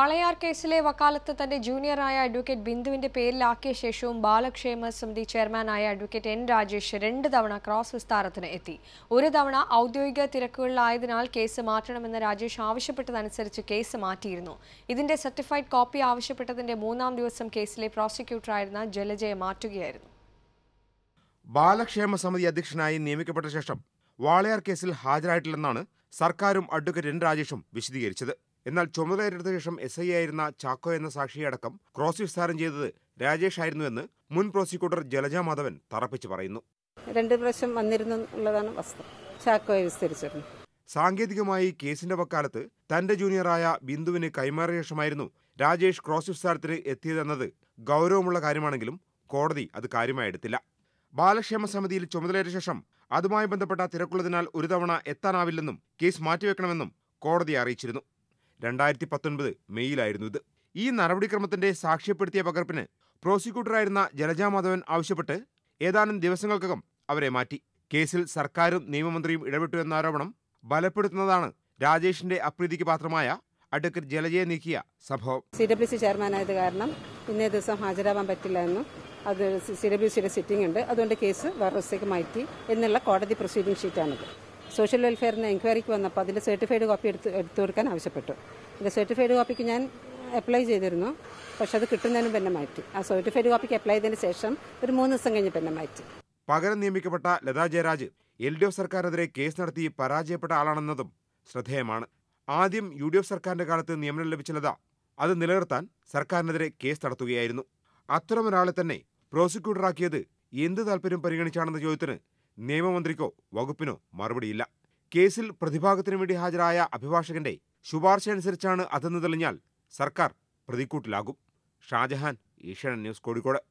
വാളയാർ കേസിലെ വക്കാലത്ത് തന്റെ ജൂനിയറായ അഡ്വക്കേറ്റ് ബിന്ദുവിന്റെ പേരിലാക്കിയ ശേഷവും ബാലക്ഷേമ സമിതി ചെയർമാനായ അഡ്വക്കേറ്റ് എൻ രാജേഷ് രണ്ട് തവണ ക്രോസ് വിസ്താരത്തിന് എത്തി. ഒരു തവണ ഔദ്യോഗിക തിരക്കുകളിലായതിനാൽ കേസ് മാറ്റണമെന്ന് രാജേഷ് ആവശ്യപ്പെട്ടതനുസരിച്ച് കേസ് മാറ്റിയിരുന്നു. ഇതിന്റെ സർട്ടിഫൈഡ് കോപ്പി ആവശ്യപ്പെട്ടതിന്റെ മൂന്നാം ദിവസം കേസിലെ പ്രോസിക്യൂട്ടറായിരുന്ന ജലജയെ മാറ്റുകയായിരുന്നു. ബാലക്ഷേമ സമിതി അധ്യക്ഷനായി നിയമിക്കപ്പെട്ട ശേഷം വാളയാർ കേസിൽ ഹാജരായിട്ടില്ലെന്നാണ് സർക്കാരും അഡ്വക്കേറ്റ് എൻ രാജേഷും വിശദീകരിച്ചത്. എന്നാൽ ചുമതലയേറ്റെടുത്ത ശേഷം എസ് ഐ ആയിരുന്ന ചാക്കോ എന്ന സാക്ഷിയടക്കം ക്രോസ് വിസ്താരം ചെയ്തത് രാജേഷ് ആയിരുന്നുവെന്ന് മുൻ പ്രോസിക്യൂട്ടർ ജലജ മാധവൻ തറപ്പിച്ച് പറയുന്നു. രണ്ട് പ്രാവശ്യം വന്നിരുന്നു എന്നുള്ളതാണ് വസ്തു ചാക്കോയെ വിസ്തരിച്ചിരുന്നു. സാങ്കേതികമായി കേസിന്റെ വക്കാലത്ത് തന്റെ ജൂനിയറായ ബിന്ദുവിന് കൈമാറിയ ശേഷമായിരുന്നു രാജേഷ് ക്രോസ് വിസ്താരത്തിന് എത്തിയതെന്നത് ഗൗരവമുള്ള കാര്യമാണെങ്കിലും കോടതി അത് കാര്യമായി എടുത്തില്ല. ബാലക്ഷേമ സമിതിയിൽ ചുമതലയേറ്റ ശേഷം അതുമായി ബന്ധപ്പെട്ട തിരക്കുള്ളതിനാൽ ഒരു തവണ എത്താനാവില്ലെന്നും കേസ് മാറ്റിവെക്കണമെന്നും കോടതി അറിയിച്ചിരുന്നു. രണ്ടായിരത്തി പത്തൊൻപത് മെയ്യിലായിരുന്നു ഇത്. ഈ നടപടിക്രമത്തിന്റെ സാക്ഷ്യപ്പെടുത്തിയ പകർപ്പിന് പ്രോസിക്യൂട്ടറായിരുന്ന ജലജ മാധവൻ ആവശ്യപ്പെട്ട് ഏതാനും ദിവസങ്ങൾക്കകം അവരെ മാറ്റി. കേസിൽ സർക്കാരും നിയമമന്ത്രിയും ഇടപെട്ടു എന്ന ആരോപണം ബലപ്പെടുത്തുന്നതാണ് രാജേഷിന്റെ അപ്രീതിക്ക് പാത്രമായ അഡ്വക്കേറ്റ് ജലജയെ നീക്കിയ സംഭവം. സി ഡബ്ല്യു സി ചെയർമാനായത് കാരണം ഇന്നേ ദിവസം ഹാജരാവാൻ പറ്റില്ല എന്നും അത് സി ഡബ്ല്യു സിയുടെ സിറ്റിംഗ് ഉണ്ട്. അതുകൊണ്ട് കേസ് വേറെ ദിവസത്തേക്ക് മാറ്റി എന്നുള്ള കോടതി പ്രൊസീഡിംഗ് ഷീറ്റാണിത്. സോഷ്യൽ വെൽഫെയറിന് എൻക്വയറിക്ക് വന്നപ്പോൾ അതിന്റെ സർട്ടിഫൈഡ് കോപ്പി എടുത്ത് എടുത്തു കൊടുക്കാൻ ആവശ്യപ്പെട്ടു. അതിന്റെ സർട്ടിഫൈഡ് കോപ്പിക്ക് ഞാൻ അപ്ലൈ ചെയ്തിരുന്നു. പക്ഷെ അത് കിട്ടുന്നതിന് പിന്നെ മാറ്റി. ആ സർട്ടിഫൈഡ് കോപ്പിക്ക് അപ്ലൈ ചെയ്തതിന് ശേഷം ഒരു മൂന്ന് ദിവസം കഴിഞ്ഞ് പിന്നെ മാറ്റി. പകരം നിയമിക്കപ്പെട്ട Latha Jayaraj L D F സർക്കാരിനെതിരെ കേസ് നടത്തി പരാജയപ്പെട്ട ആളാണെന്നതും ശ്രദ്ധേയമാണ്. ആദ്യം യു ഡി എഫ് സർക്കാരിന്റെ കാലത്ത് നിയമനം ലഭിച്ച ലത അത് നിലനിർത്താൻ സർക്കാരിനെതിരെ കേസ് നടത്തുകയായിരുന്നു. അത്തരമൊരാളെ തന്നെ പ്രോസിക്യൂട്ടറാക്കിയത് എന്ത് താല്പര്യം പരിഗണിച്ചാണെന്ന ചോദ്യത്തിന് നിയമമന്ത്രിക്കോ വകുപ്പിനോ മറുപടിയില്ല. കേസിൽ പ്രതിഭാഗത്തിനു വേണ്ടി ഹാജരായ അഭിഭാഷകന്റെ ശുപാർശ അനുസരിച്ചാണ് അതെന്ന് തെളിഞ്ഞാൽ സർക്കാർ പ്രതിക്കൂട്ടിലാകും. ഷാജഹാൻ ഏഷ്യാനെറ്റ് ന്യൂസ് കോഴിക്കോട്.